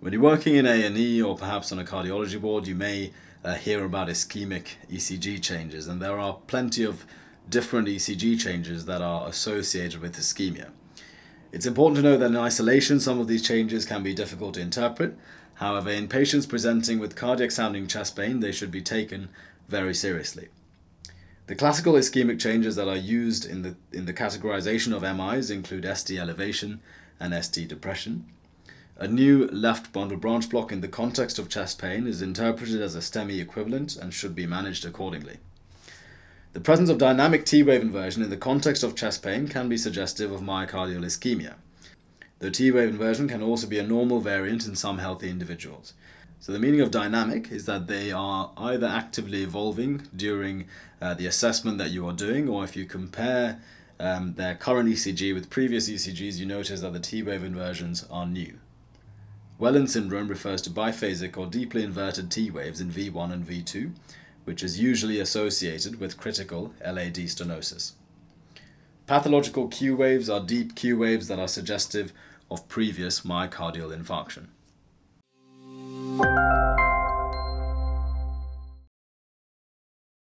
When you're working in A&E or perhaps on a cardiology ward, you may uh, hear about ischemic ECG changes, and there are plenty of different ECG changes that are associated with ischemia. It's important to know that in isolation, some of these changes can be difficult to interpret. However, in patients presenting with cardiac sounding chest pain, they should be taken very seriously. The classical ischemic changes that are used in the, in the categorization of MIs include ST elevation and ST depression. A new left bundle branch block in the context of chest pain is interpreted as a STEMI equivalent and should be managed accordingly. The presence of dynamic T-wave inversion in the context of chest pain can be suggestive of myocardial ischemia. The T-wave inversion can also be a normal variant in some healthy individuals. So the meaning of dynamic is that they are either actively evolving during uh, the assessment that you are doing, or if you compare um, their current ECG with previous ECGs, you notice that the T-wave inversions are new. Wellens syndrome refers to biphasic or deeply inverted T waves in V1 and V2, which is usually associated with critical LAD stenosis. Pathological Q waves are deep Q waves that are suggestive of previous myocardial infarction.